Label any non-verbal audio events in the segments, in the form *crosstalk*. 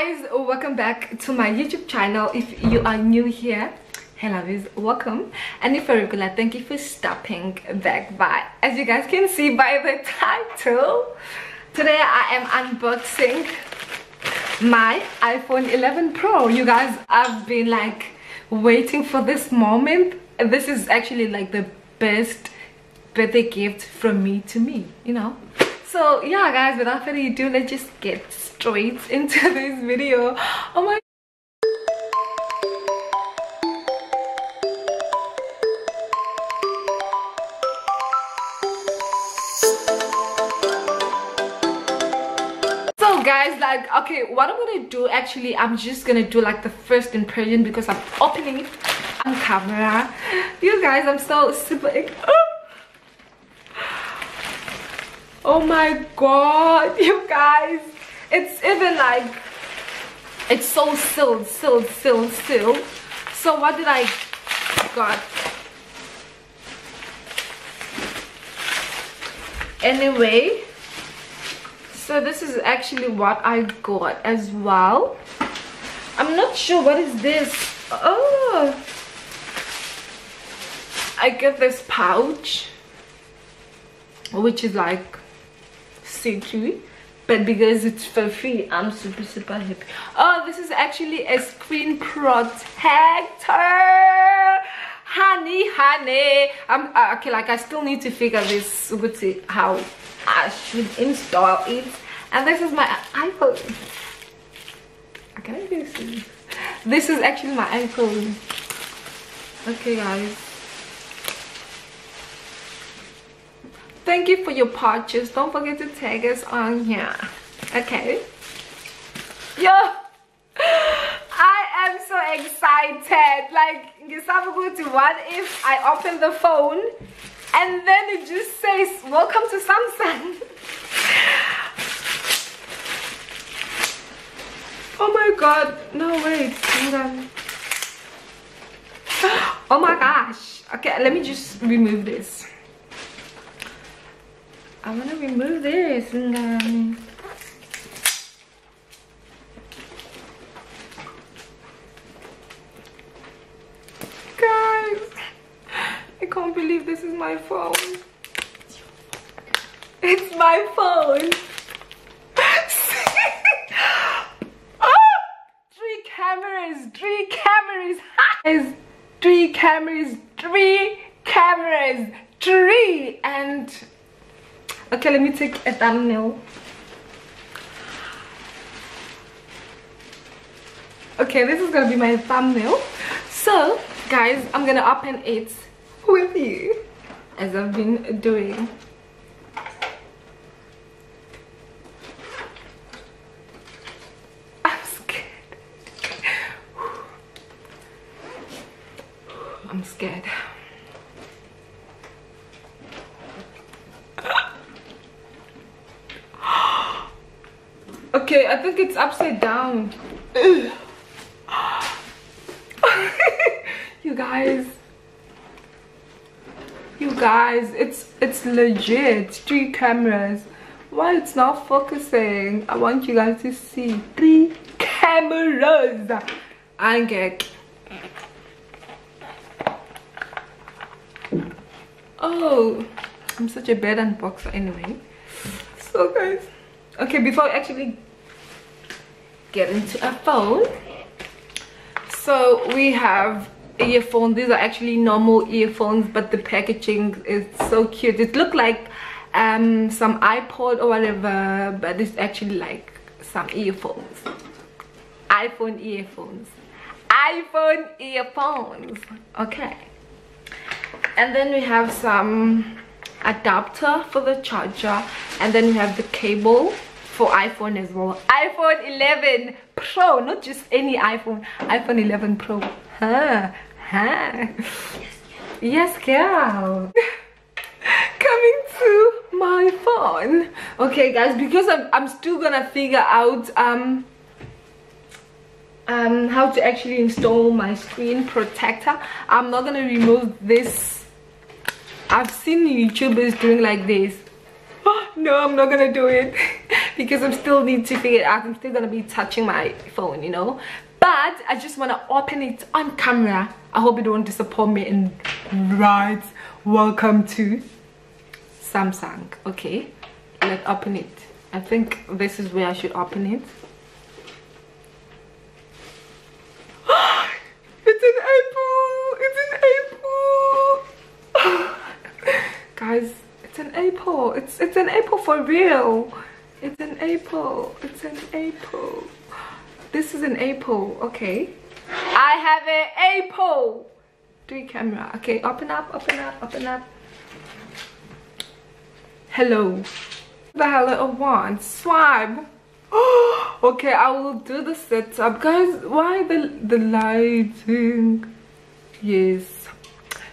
guys welcome back to my youtube channel. If you are new here hello is welcome. And if you're regular thank you for stopping back by. As you guys can see by the title today i am unboxing my iphone 11 pro. You guys i've been like waiting for this moment. This is actually like the best birthday gift from me to me you know so yeah guys without further ado let's just get straight *laughs* into this video. Oh my so guys like okay what i'm gonna do actually i'm just gonna do like the first impression because i'm opening on camera. You guys i'm so super oh Oh my god you guys. It's even like it's so sealed sealed sealed sealed so what did i got? Anyway so this is actually what i got as well. I'm not sure what is this. Oh. I get this pouch which is like see-through but because it's for free i'm super super happy. Oh this is actually a screen protector honey honey. I'm uh, okay like i still need to figure this with how i should install it. And this is my iphone. Okay this this is actually my iphone. Okay guys thank you for your purchase. Don't forget to tag us on here. Okay. Yo i am so excited. Like what if i open the phone and then it just says welcome to samsung. Oh my god. No wait. Hold on. *gasps* Oh my gosh. Okay let me just remove this I want to remove this and then guys I can't believe this is my phone. It's my phone. Oh, *laughs* three cameras three cameras. Three cameras three cameras three and okay let me take a thumbnail. Okay this is gonna be my thumbnail. So guys i'm gonna open it with you? As i've been doing i'm scared i'm scared okay i think it's upside down. *laughs* You guys. You guys it's it's legit. Three cameras. Why it's not focusing? I want you guys to see three cameras. And get oh i'm such a bad unboxer anyway. So guys okay before I actually get into a phone so we have earphones. These are actually normal earphones but the packaging is so cute. It looked like um some ipod or whatever but it's actually like some earphones. iphone earphones. iphone earphones. Okay. And then we have some adapter for the charger and then we have the cable for iphone as well. iphone 11 pro not just any iphone iphone 11 pro. Huh? Huh? Yes girl. *laughs* Coming to my phone. Okay guys because I'm, I'm still gonna figure out um um how to actually install my screen protector. I'm not gonna remove this. I've seen youtubers doing like this. *gasps* No i'm not gonna do it *laughs* because i'm still need to figure it out. I'm still gonna be touching my phone you know? But i just want to open it on camera. I hope you don't disappoint me. And right welcome to samsung. Okay let's open it. I think this is where i should open it. *gasps* It's an apple! It's an apple! *sighs* Guys it's an apple. It's it's an apple for real apple it's an apple this is an apple okay. I have an apple three camera. Okay open up open up open up. Hello. The hell I want swipe. *gasps* Okay i will do the setup. Guys why the the lighting? Yes.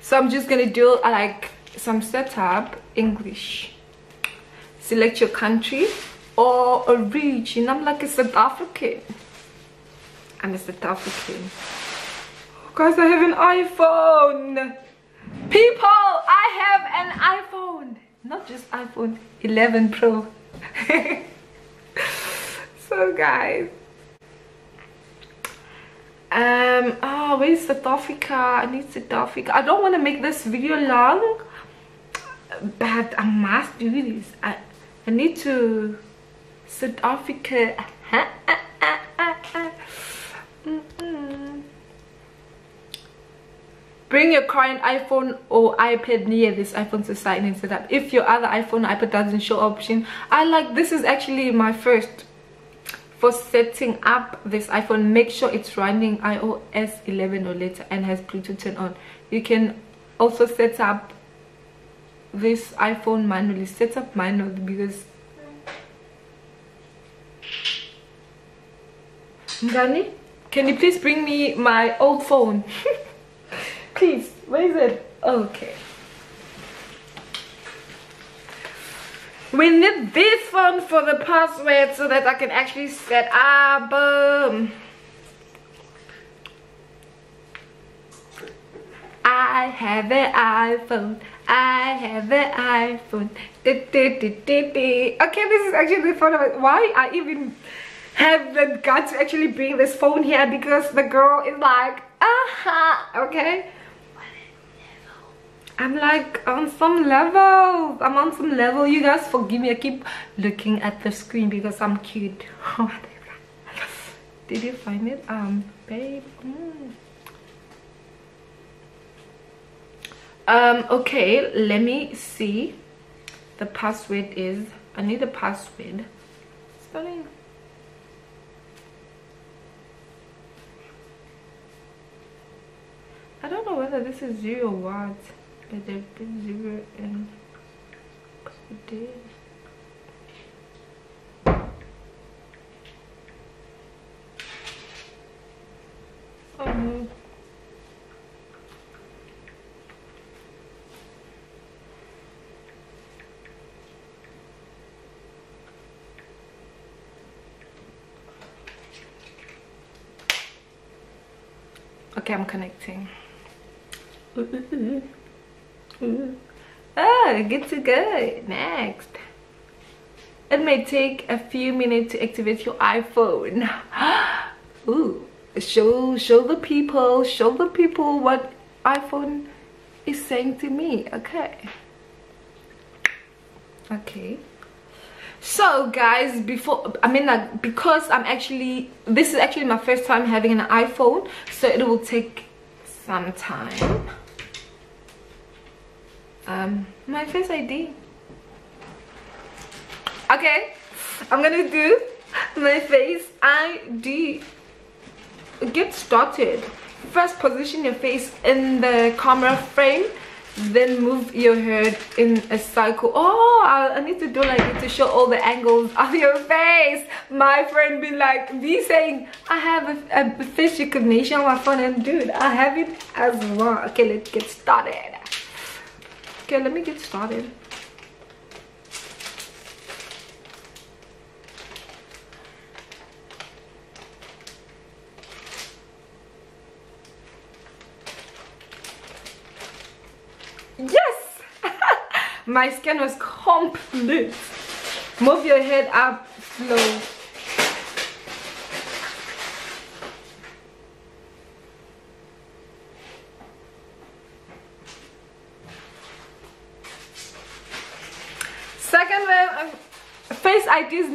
So i'm just gonna do like some setup english. Select your country or a region. I'm like a south african. I'm a south african. Guys i have an iphone. People i have an iphone. Not just iphone 11 pro. *laughs* So guys. Um oh where's south africa? I need south africa. I don't want to make this video long but i must do this. I i need to south africa mm-hmm. bring your current iphone or ipad near this iphone to sign in setup if your other iphone ipad doesn't show option i like this is actually my first for setting up this iphone. Make sure it's running ios 11 or later and has bluetooth turned on. You can also set up this iphone manually. Set up manually because Ngani, can you please bring me my old phone? *laughs* Please where is it? Okay. We need this phone for the password so that i can actually set up um, i have an iphone. I have an iphone. Okay this is actually the phone why i even have guts to actually bring this phone here because the girl is like aha okay I'm like on some level. I'm on some level. You guys forgive me. I keep looking at the screen because I'm cute. *laughs* Did you find it? Um, babe. Mm. Um, okay, let me see. The password is, I need the password. Spelling. I don't know whether this is zero what but there's been zero and oh okay i'm connecting *laughs* oh good to go. Next. It may take a few minutes to activate your iphone. *gasps* Ooh, show show the people show the people what iphone is saying to me. Okay. Okay. So guys before i mean like because i'm actually this is actually my first time having an iphone so it will take some time um my face id okay i'm gonna do my face id get started. First position your face in the camera frame then move your head in a cycle oh I, I, need to do like to show all the angles *laughs* of your face. My friend been like me saying i have a, a face recognition on my phone and dude i have it as well. Okay let's get started Okay, let me get started. Yes! *laughs* My skin was complete. Move your head up slow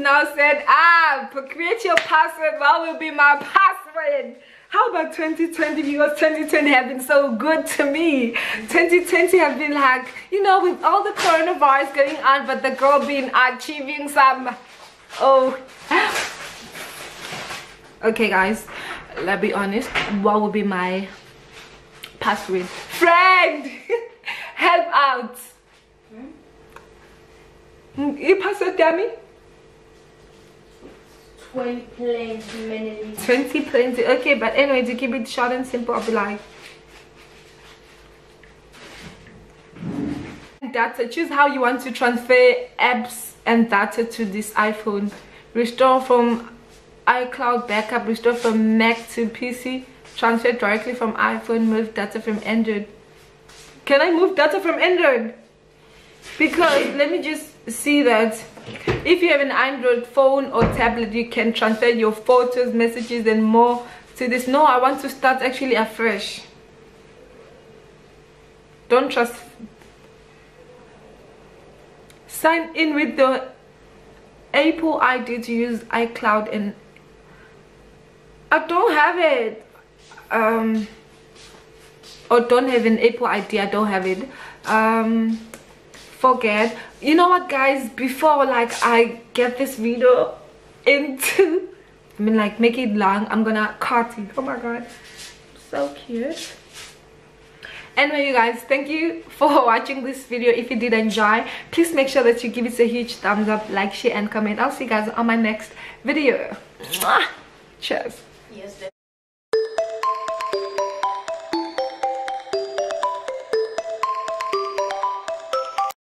Now said ah create your password. What will be my password? How about 2020 because 2020 have been so good to me. 2020 have been like you know with all the coronavirus going on but the girl been achieving some oh. Okay guys let's be honest. What would be my password? Friend *laughs* help out. Hmm? you password dummy 20 plenty minutes. 20 plenty. Okay, but anyway, to keep it short and simple, I'll be like data. Choose how you want to transfer apps and data to this iPhone. Restore from iCloud backup, restore from Mac to PC, transfer directly from iPhone, move data from Android. Can I move data from Android? Because let me just see that if you have an android phone or tablet you can transfer your photos messages and more to this. No i want to start actually afresh. Don't trust. Sign in with the apple id to use icloud and i don't have it. Um or don't have an apple id i don't have it. Um forget. You know what guys? Before like i get this video into i mean like make it long i'm gonna cut it. Oh my god. So cute. Anyway you guys thank you for *laughs* watching this video. If you did enjoy please make sure that you give it a huge thumbs up like share and comment. I'll see you guys on my next video. Cheers